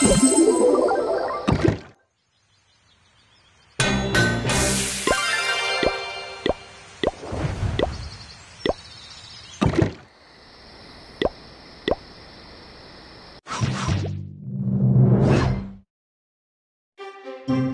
Thank mm -hmm. you.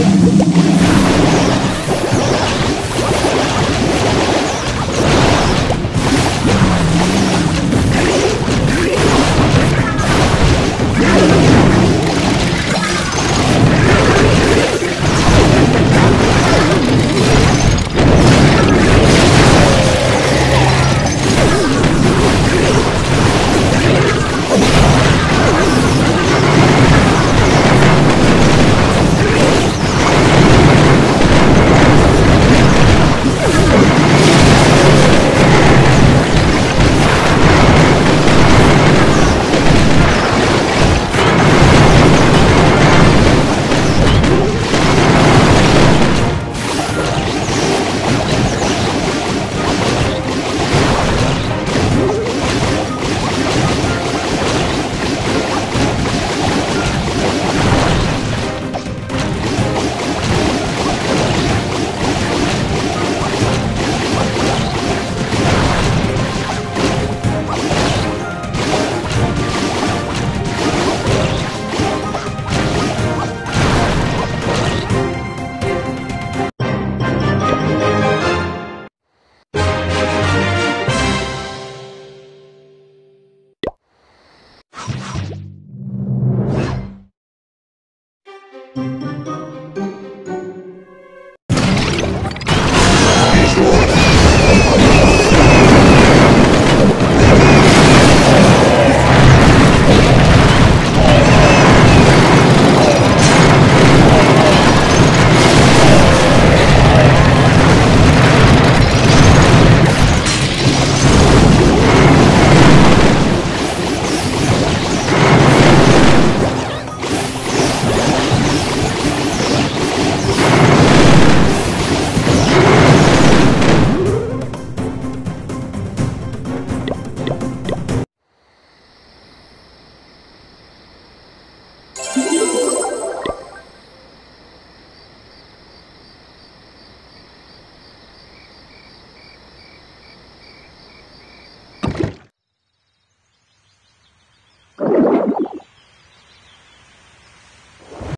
やった!